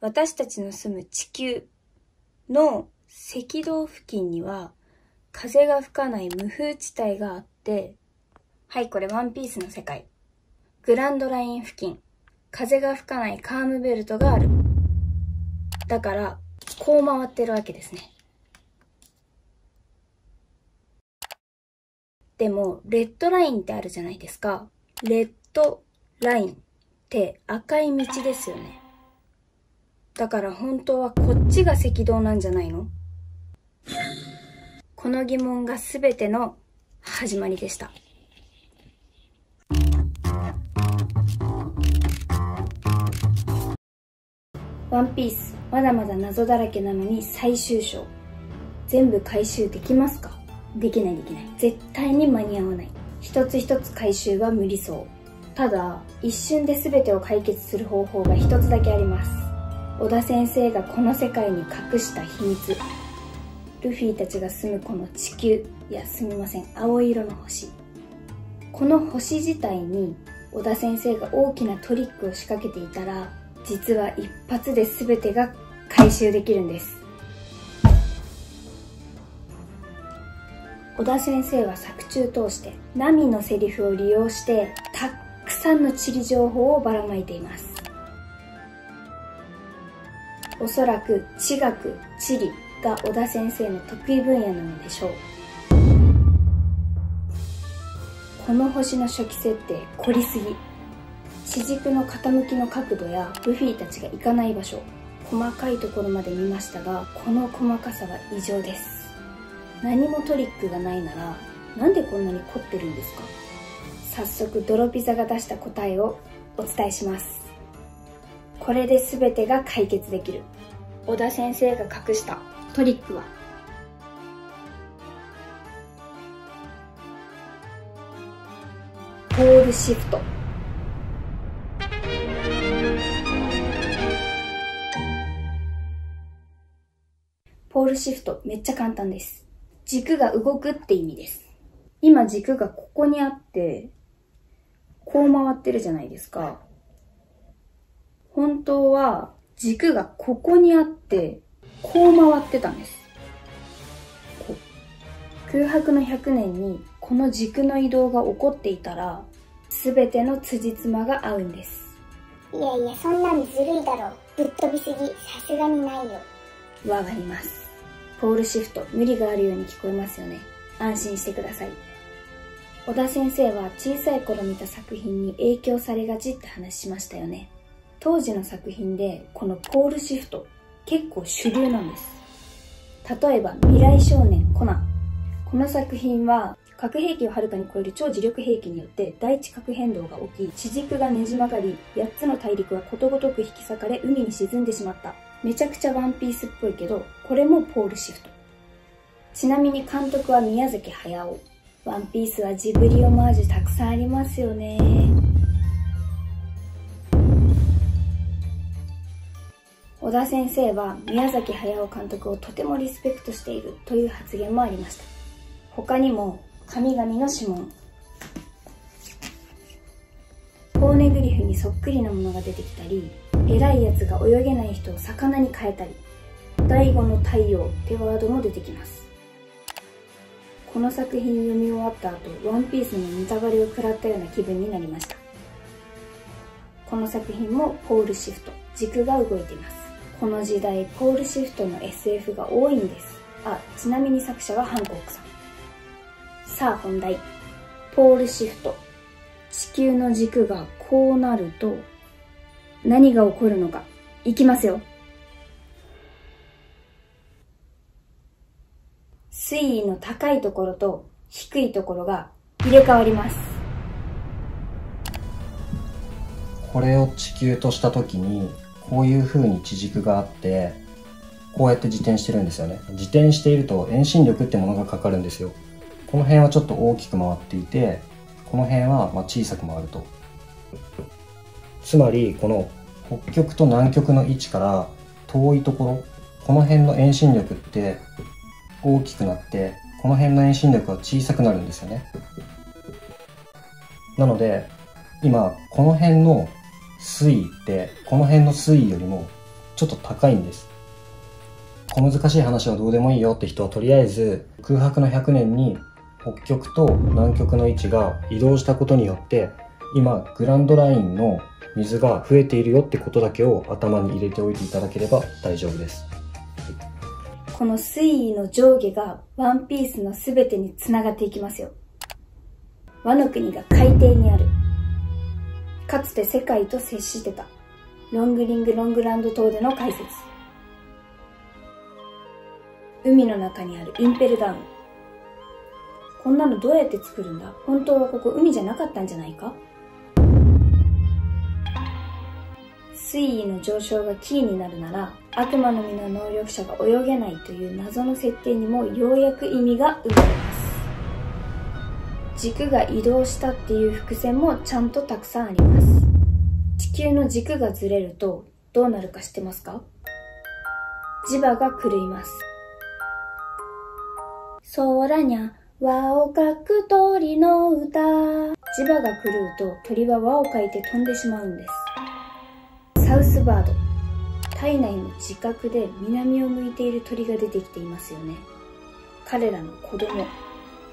私たちの住む地球の赤道付近には風が吹かない無風地帯があって、はい、これワンピースの世界。グランドライン付近、風が吹かないカームベルトがある。だから、こう回ってるわけですね。でも、レッドラインってあるじゃないですか。レッドラインって赤い道ですよね。だから本当はこっちが赤道なんじゃないの？この疑問が全ての始まりでした。ワンピース、まだまだ謎だらけなのに最終章。全部回収できますか？できないできない。絶対に間に合わない。一つ一つ回収は無理そう。ただ、一瞬で全てを解決する方法が一つだけあります。小田先生がこの世界に隠した秘密。ルフィたちが住むこの地球、いやすみません、青色の星。この星自体に小田先生が大きなトリックを仕掛けていたら、実は一発で全てが回収できるんです。小田先生は作中通してナミのセリフを利用してたっくさんの地理情報をばらまいていますおそらく地学地理が小田先生の得意分野なのでしょう。この星の初期設定凝りすぎ。地軸の傾きの角度やルフィたちが行かない場所。細かいところまで見ましたがこの細かさは異常です。何もトリックがないならなんでこんなに凝ってるんですか？早速泥ピザが出した答えをお伝えします。これで全てが解決できる小田先生が隠したトリックは？ポールシフトポールシフトめっちゃ簡単です。軸が動くって意味です。今軸がここにあって、こう回ってるじゃないですか。本当は軸がここにあって、こう回ってたんです。空白の100年にこの軸の移動が起こっていたら、すべての辻褄が合うんです。いやいや、そんなんずるいだろ。ぶっ飛びすぎ、さすがにないよ。わかります。ポールシフト、無理があるように聞こえますよね。安心してください。小田先生は小さい頃見た作品に影響されがちって話しましたよね。当時の作品でこのポールシフト結構主流なんです。例えば未来少年コナン。この作品は核兵器をはるかに超える超磁力兵器によって大地殻変動が起き、地軸がねじ曲がり、8つの大陸はことごとく引き裂かれ海に沈んでしまった。めちゃくちゃワンピースっぽいけど、これもポールシフト。ちなみに監督は宮崎駿。ワンピースはジブリオマージュたくさんありますよね。小田先生は宮崎駿監督をとてもリスペクトしているという発言もありました。他にも、神々の指紋。ポーネグリフにそっくりなものが出てきたり、偉いやつが泳げない人を魚に変えたり、第五の太陽ってワードも出てきます。この作品読み終わった後、ワンピースのネタバレを食らったような気分になりました。この作品もポールシフト、軸が動いています。この時代、ポールシフトの SF が多いんです。あ、ちなみに作者はハンコックさん。さあ本題。ポールシフト。地球の軸がこうなると、何が起こるのか。いきますよ。水位の高いところと低いところが入れ替わります。これを地球とした時に、こういう風に地軸があって、こうやって自転してるんですよね。自転していると遠心力ってものがかかるんですよ。この辺はちょっと大きく回っていて、この辺はま小さく回ると。つまり、この北極と南極の位置から遠いところ、この辺の遠心力って大きくなってこの辺の遠心力が小さくなるんですよねなので今この辺の水位ってこの辺の水位よりもちょっと高いんです。小難しい話はどうでもいいよって人はとりあえず空白の100年に北極と南極の位置が移動したことによって今グランドラインの水が増えているよってことだけを頭に入れておいていただければ大丈夫です。この水位の上下がワンピースの全てにつながっていきますよ。和の国が海底にある。かつて世界と接してた。ロングリングロングランド島での解説。海の中にあるインペルダウン。こんなのどうやって作るんだ？本当はここ海じゃなかったんじゃないか？水位の上昇がキーになるなら悪魔の実の能力者が泳げないという謎の設定にもようやく意味が生まれます軸が移動したっていう伏線もちゃんとたくさんあります。地球の軸がずれるとどうなるか知ってますか？磁場が狂います。空にゃ輪をかく鳥の歌。磁場が狂うと鳥は輪をかいて飛んでしまうんです。サウスバード。体内の自覚で南を向いている鳥が出てきていますよね。彼らの子供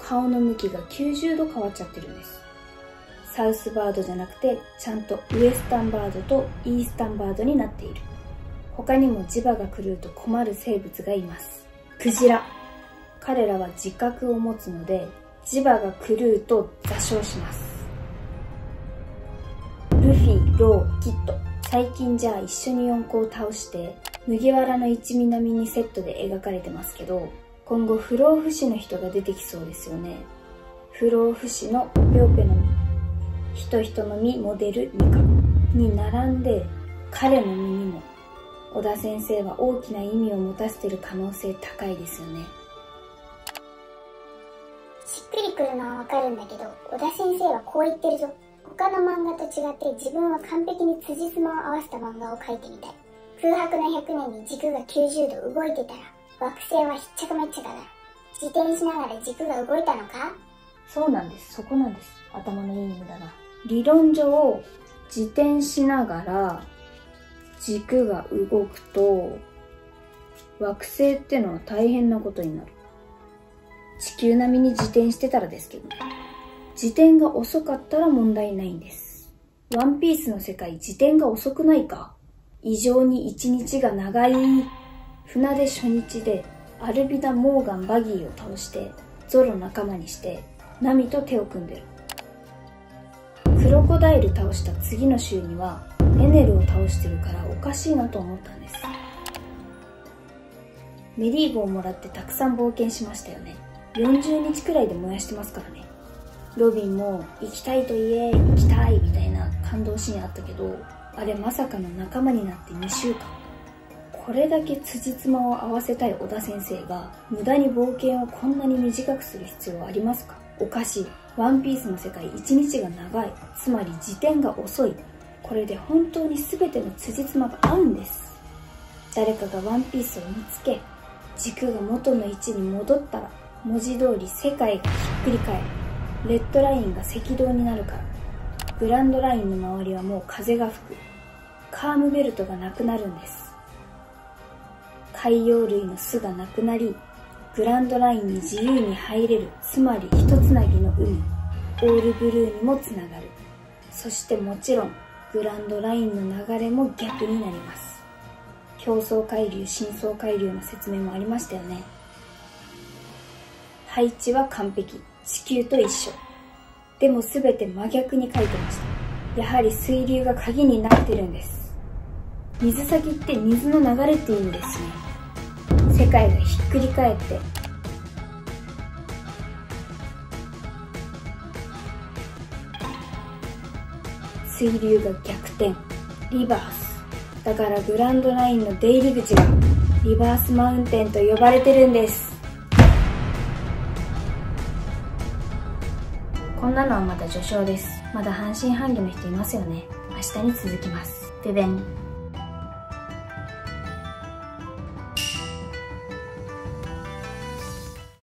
顔の向きが90度変わっちゃってるんです。サウスバードじゃなくてちゃんとウエスタンバードとイースタンバードになっている。他にも磁場が狂うと困る生物がいます。クジラ。彼らは自覚を持つので磁場が狂うと座礁します。ルフィ、ロー、キッド最近じゃあ一緒に四皇を倒して麦わらの一味にセットで描かれてますけど今後不老不死の人が出てきそうですよね。不老不死の両ペの実。ヒトヒトの実モデルニカに並んで彼の実にも小田先生は大きな意味を持たせてる可能性高いですよね。しっくりくるのはわかるんだけど小田先生はこう言ってるぞ。他の漫画と違って自分は完璧に辻褄を合わせた漫画を描いてみたい。空白の100年に軸が90度動いてたら惑星はひっちゃかめっちゃかだ。自転しながら軸が動いたのか？そうなんです。そこなんです。頭のいい無駄な理論上自転しながら軸が動くと惑星ってのは大変なことになる。地球並みに自転してたらですけど自転が遅かったら問題ないんです。ワンピースの世界自転が遅くないか？異常に一日が長い船出初日でアルビダ・モーガン・バギーを倒してゾロ仲間にしてナミと手を組んでる。クロコダイル倒した次の週にはエネルを倒してるからおかしいなと思ったんです。メリーゴをもらってたくさん冒険しましたよね。40日くらいで燃やしてますからね。ロビンも行きたいと言え行きたいみたいな感動シーンあったけどあれまさかの仲間になって2週間。これだけ辻褄を合わせたい小田先生が無駄に冒険をこんなに短くする必要はありますか？おかしい。ワンピースの世界1日が長い。つまり時転が遅い。これで本当に全ての辻褄が合うんです。誰かがワンピースを見つけ軸が元の位置に戻ったら文字通り世界がひっくり返る。レッドラインが赤道になるから。グランドラインの周りはもう風が吹く。カームベルトがなくなるんです。海洋類の巣がなくなりグランドラインに自由に入れるつまり一つなぎの海オールブルーにもつながる。そしてもちろんグランドラインの流れも逆になります。競争海流深層海流の説明もありましたよね。配置は完璧。地球と一緒。でも全て真逆に書いてました。やはり水流が鍵になってるんです。水先って水の流れって意味ですね。世界がひっくり返って。水流が逆転。リバース。だからグランドラインの出入り口がリバースマウンテンと呼ばれてるんです。こんなのはまだ序章です。まだ半信半疑の人いますよね。明日に続きます。ででん。